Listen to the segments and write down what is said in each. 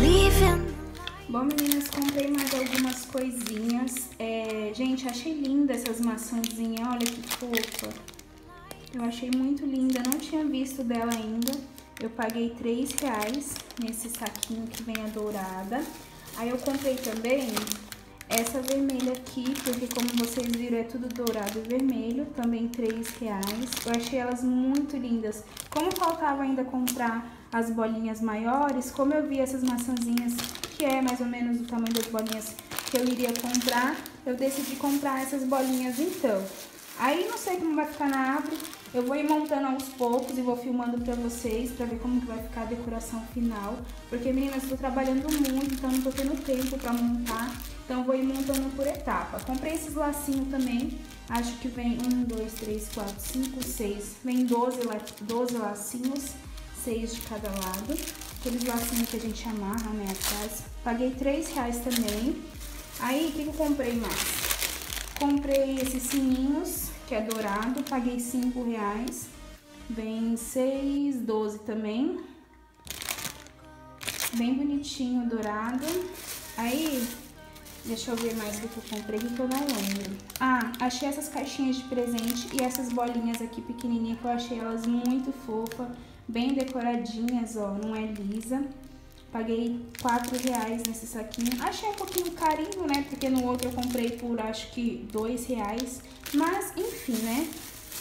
Leaving. Bom, meninas, comprei mais algumas coisinhas. É, gente, achei linda essas maçãzinhas. Olha que fofa. Eu achei muito linda, não tinha visto dela ainda. Eu paguei 3 reais nesse saquinho que vem a dourada. Aí eu comprei também essa vermelha aqui, porque como vocês viram é tudo dourado e vermelho, também 3 reais. Eu achei elas muito lindas. Como faltava ainda comprar as bolinhas maiores, como eu vi essas maçãzinhas, que é mais ou menos o tamanho das bolinhas que eu iria comprar, eu decidi comprar essas bolinhas então. Aí não sei como vai ficar na árvore, eu vou ir montando aos poucos e vou filmando pra vocês, pra ver como que vai ficar a decoração final. Porque, meninas, estou trabalhando muito, então não tô tendo tempo pra montar. Então vou ir montando por etapa. Comprei esses lacinhos também, acho que vem 1, 2, 3, 4, 5, 6. Vem 12, 12 lacinhos, 6 de cada lado. Aqueles lacinhos que a gente amarra, né, atrás. Paguei 3 reais também. Aí, o que eu comprei mais? Comprei esses sininhos, que é dourado, paguei 5 reais. Vem 6, 12 também. Bem bonitinho, dourado. Aí, deixa eu ver mais o que eu comprei, que eu não lembro. Ah, achei essas caixinhas de presente e essas bolinhas aqui pequenininhas, que eu achei elas muito fofas. Bem decoradinhas, ó, não é lisa. Paguei 4 reais nesse saquinho. Achei um pouquinho carinho, né? Porque no outro eu comprei por acho que 2 reais. Mas, enfim, né?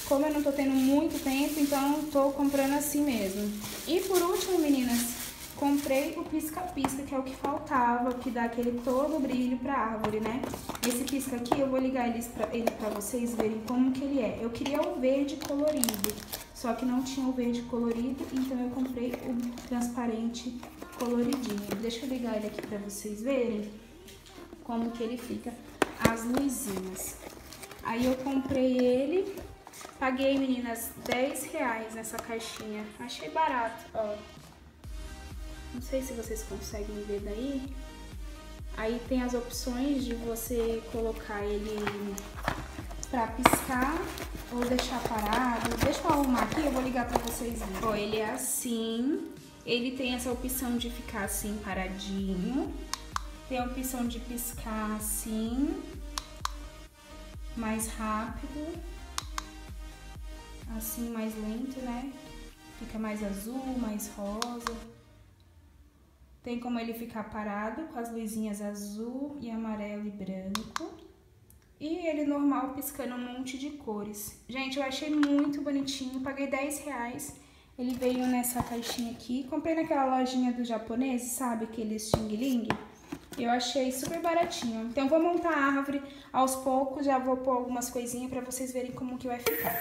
Como eu não tô tendo muito tempo, então tô comprando assim mesmo. E por último, meninas, comprei o pisca-pisca, que é o que faltava, que dá aquele todo brilho pra árvore, né? Esse pisca aqui, eu vou ligar ele pra, ele pra vocês verem como que ele é. Eu queria o verde colorido, só que não tinha o verde colorido, então eu comprei o transparente coloridinho. Deixa eu ligar ele aqui pra vocês verem como que ele fica as luzinhas. Aí eu comprei ele, paguei, meninas, 10 reais nessa caixinha. Achei barato, ó. Não sei se vocês conseguem ver daí. Aí tem as opções de você colocar ele pra piscar ou deixar parado. Deixa eu arrumar aqui, eu vou ligar pra vocês verem. Ó, ele é assim. Ele tem essa opção de ficar assim paradinho. Tem a opção de piscar assim, mais rápido. Assim, mais lento, né? Fica mais azul, mais rosa. Tem como ele ficar parado com as luzinhas azul e amarelo e branco. E ele normal piscando um monte de cores. Gente, eu achei muito bonitinho, paguei 10 reais. Ele veio nessa caixinha aqui. Comprei naquela lojinha do japonês, sabe? Aqueles Xing Ling. Eu achei super baratinho. Então, vou montar a árvore aos poucos. Já vou pôr algumas coisinhas pra vocês verem como que vai ficar.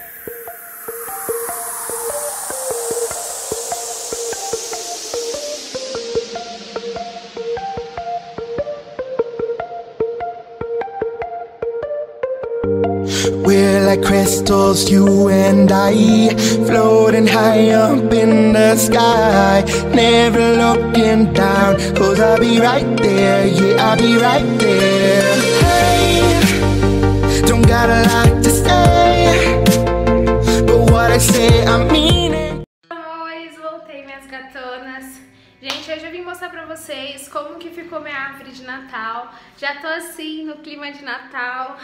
Like crystals, you and I, floating high up in the sky. Never looking down, cause I'll be right there, yeah, I'll be right there. Hey, don't got a lot to say, but what I say, I mean it. Amores, voltei minhas gatonas. Gente, hoje eu vim mostrar pra vocês como que ficou minha árvore de Natal. Já tô assim, no clima de Natal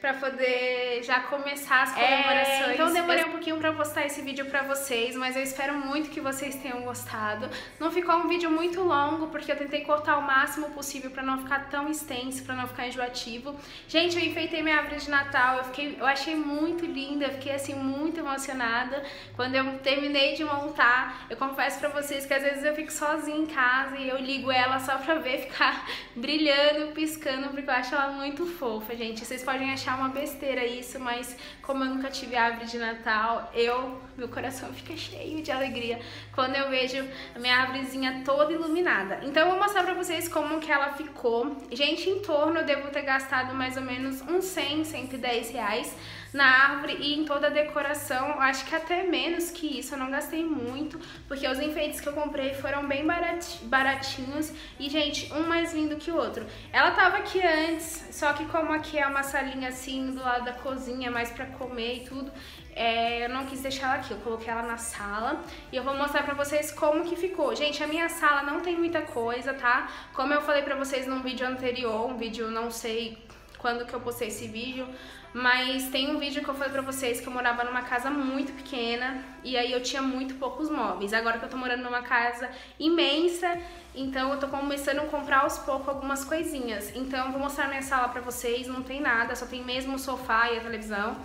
pra poder já começar as comemorações. É, então demorei um pouquinho pra postar esse vídeo pra vocês, mas eu espero muito que vocês tenham gostado. Não ficou um vídeo muito longo, porque eu tentei cortar o máximo possível pra não ficar tão extenso, pra não ficar enjoativo. Gente, eu enfeitei minha árvore de Natal, eu, fiquei, eu achei muito linda, eu fiquei assim muito emocionada. Quando eu terminei de montar, eu confesso pra vocês que às vezes eu fico sozinha em casa e eu ligo ela só pra ver ficar brilhando, piscando, porque eu acho ela muito fofa, gente. Vocês podem achar achar uma besteira isso, mas como eu nunca tive árvore de Natal, eu, meu coração fica cheio de alegria quando eu vejo a minha árvorezinha toda iluminada. Então eu vou mostrar pra vocês como que ela ficou. Gente, em torno eu devo ter gastado mais ou menos uns 100, 110 reais na árvore e em toda a decoração. Acho que até menos que isso, eu não gastei muito, porque os enfeites que eu comprei foram bem baratinhos e, gente, um mais lindo que o outro. Ela tava aqui antes, só que como aqui é uma salinha assim do lado da cozinha, mais pra comer e tudo, é, eu não quis deixar ela aqui, eu coloquei ela na sala e eu vou mostrar pra vocês como que ficou. Gente, a minha sala não tem muita coisa, tá? Como eu falei pra vocês num vídeo anterior, um vídeo não sei quando que eu postei esse vídeo, mas tem um vídeo que eu falei pra vocês que eu morava numa casa muito pequena e aí eu tinha muito poucos móveis. Agora que eu tô morando numa casa imensa, então eu tô começando a comprar aos poucos algumas coisinhas. Então eu vou mostrar minha sala pra vocês, não tem nada, só tem mesmo o sofá e a televisão.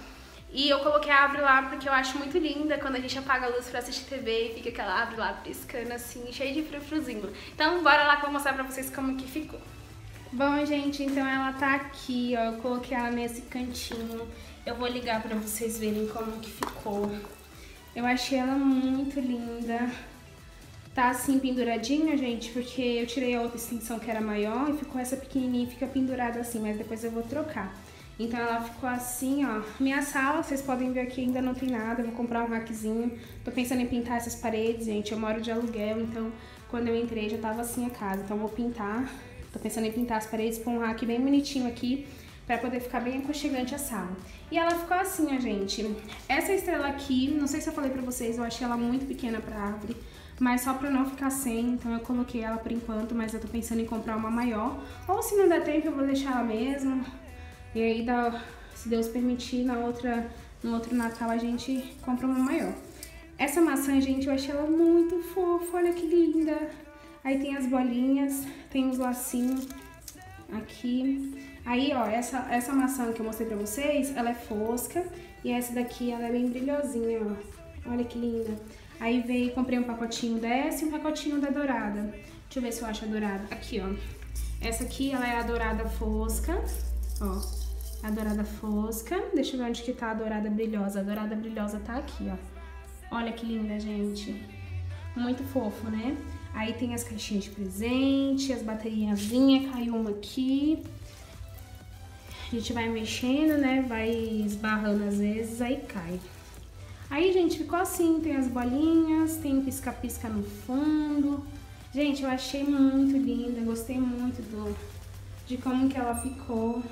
E eu coloquei a árvore lá porque eu acho muito linda quando a gente apaga a luz pra assistir TV e fica aquela árvore lá piscando assim, cheia de frufruzinho. Então bora lá que eu vou mostrar pra vocês como que ficou. Bom, gente, então ela tá aqui, ó. Eu coloquei ela nesse cantinho. Eu vou ligar pra vocês verem como que ficou. Eu achei ela muito linda. Tá assim penduradinha, gente, porque eu tirei a outra extensão que era maior e ficou essa pequenininha e fica pendurada assim, mas depois eu vou trocar. Então ela ficou assim, ó. Minha sala, vocês podem ver aqui, ainda não tem nada. Eu vou comprar um rackzinho. Tô pensando em pintar essas paredes, gente. Eu moro de aluguel, então quando eu entrei já tava assim a casa. Então eu vou pintar Tô pensando em pintar as paredes com um rack bem bonitinho aqui, pra poder ficar bem aconchegante a sala. E ela ficou assim, ó, gente. Essa estrela aqui, não sei se eu falei pra vocês, eu achei ela muito pequena pra árvore, mas só pra não ficar sem, então eu coloquei ela por enquanto, mas eu tô pensando em comprar uma maior. Ou se não der tempo, eu vou deixar ela mesmo. E aí, se Deus permitir, na outra, no outro Natal a gente compra uma maior. Essa maçã, gente, eu achei ela muito fofa, olha que linda. Aí tem as bolinhas, tem os lacinhos aqui. Aí, ó, essa, essa maçã que eu mostrei pra vocês, ela é fosca. E essa daqui, ela é bem brilhosinha, ó. Olha que linda. Aí veio, comprei um pacotinho dessa e um pacotinho da dourada. Deixa eu ver se eu acho a dourada. Aqui, ó. Essa aqui, ela é a dourada fosca, ó. A dourada fosca. Deixa eu ver onde que tá a dourada brilhosa. A dourada brilhosa tá aqui, ó. Olha que linda, gente. Muito fofo, né? Aí tem as caixinhas de presente, as bateriazinhas, caiu uma aqui. A gente vai mexendo, né? Vai esbarrando às vezes, aí cai. Aí, gente, ficou assim, tem as bolinhas, tem pisca-pisca no fundo. Gente, eu achei muito linda, gostei muito do, de como que ela ficou.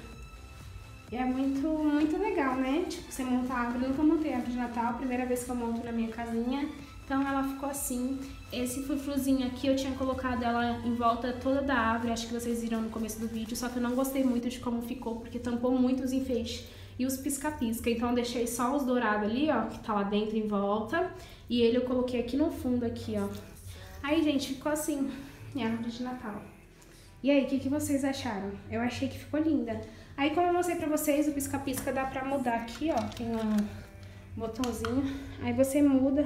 E é muito, muito legal, né? Tipo, você montar a árvore. Eu nunca montei a árvore de Natal, primeira vez que eu monto na minha casinha. Então ela ficou assim. Esse frufruzinho aqui eu tinha colocado ela em volta toda da árvore, acho que vocês viram no começo do vídeo, só que eu não gostei muito de como ficou, porque tampou muito os enfeites e os pisca-pisca. Então eu deixei só os dourados ali, ó, que tá lá dentro em volta. E ele eu coloquei aqui no fundo, aqui, ó. Aí, gente, ficou assim, minha árvore de Natal. E aí, o que, que vocês acharam? Eu achei que ficou linda. Aí, como eu mostrei pra vocês, o pisca-pisca dá pra mudar aqui, ó. Tem um botãozinho. Aí você muda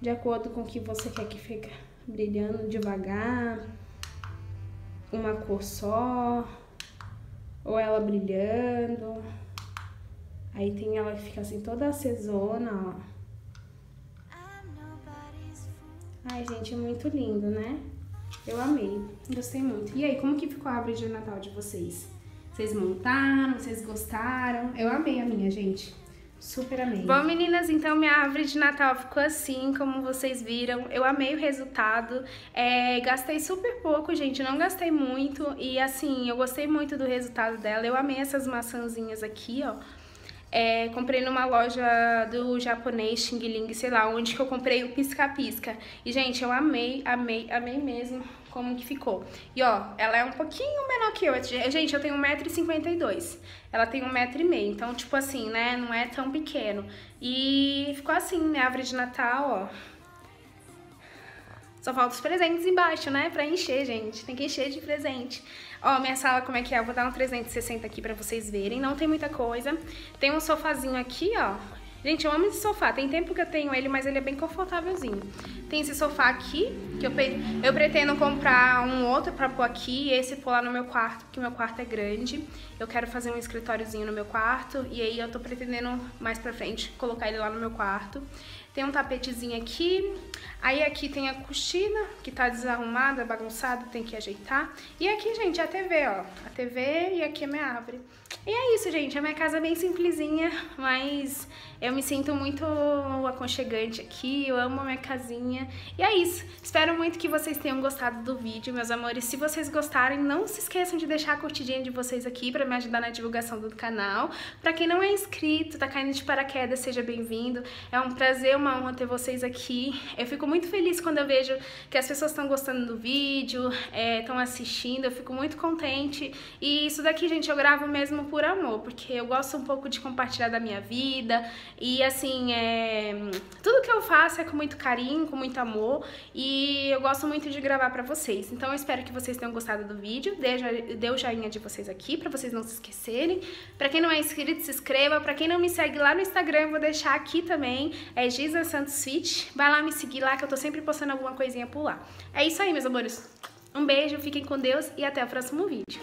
de acordo com o que você quer que fique brilhando devagar, uma cor só, ou ela brilhando. Aí tem ela que fica assim toda acesona, ó. Ai, gente, é muito lindo, né? Eu amei, gostei muito. E aí, como que ficou a árvore de Natal de vocês? Vocês montaram? Vocês gostaram? Eu amei a minha, gente. Super amei. Bom, meninas, então minha árvore de Natal ficou assim, como vocês viram. Eu amei o resultado. É, gastei super pouco, gente, não gastei muito. E assim, eu gostei muito do resultado dela. Eu amei essas maçãzinhas aqui, ó. É, comprei numa loja do japonês Xing Ling, sei lá, onde que eu comprei o pisca-pisca. E, gente, eu amei, amei, amei mesmo como que ficou. E, ó, ela é um pouquinho menor que eu. Gente, eu tenho 1,52m. Ela tem 1,5m, então, tipo assim, né, não é tão pequeno. E ficou assim, né, árvore de Natal, ó. Só falta os presentes embaixo, né? Pra encher, gente. Tem que encher de presente. Ó, minha sala como é que é? Eu vou dar um 360 aqui pra vocês verem. Não tem muita coisa. Tem um sofazinho aqui, ó. Gente, eu amo esse sofá. Tem tempo que eu tenho ele, mas ele é bem confortávelzinho. Tem esse sofá aqui, que eu, eu pretendo comprar um outro pra pôr aqui e esse pôr lá no meu quarto, porque meu quarto é grande. Eu quero fazer um escritóriozinho no meu quarto e aí eu tô pretendendo mais pra frente colocar ele lá no meu quarto. Tem um tapetezinho aqui, aí aqui tem a cortina, que tá desarrumada, bagunçada, tem que ajeitar. E aqui, gente, a TV, ó. A TV e aqui é minha árvore. E é isso, gente. A minha casa é bem simplesinha, mas eu me sinto muito aconchegante aqui. Eu amo a minha casinha. E é isso. Espero muito que vocês tenham gostado do vídeo, meus amores. Se vocês gostarem, não se esqueçam de deixar a curtidinha de vocês aqui para me ajudar na divulgação do canal. Para quem não é inscrito, tá caindo de paraquedas, seja bem-vindo. É um prazer, uma honra ter vocês aqui. Eu fico muito feliz quando eu vejo que as pessoas estão gostando do vídeo, estão é, assistindo. Eu fico muito contente. E isso daqui, gente, eu gravo mesmo por amor, porque eu gosto um pouco de compartilhar da minha vida e assim, é... tudo que eu faço é com muito carinho, com muito amor e eu gosto muito de gravar pra vocês. Então eu espero que vocês tenham gostado do vídeo, dê o joinha de vocês aqui pra vocês não se esquecerem. Pra quem não é inscrito, se inscreva. Pra quem não me segue lá no Instagram, eu vou deixar aqui também, é Giza Santos Fit. Vai lá me seguir lá que eu tô sempre postando alguma coisinha por lá. É isso aí, meus amores. Um beijo, fiquem com Deus e até o próximo vídeo.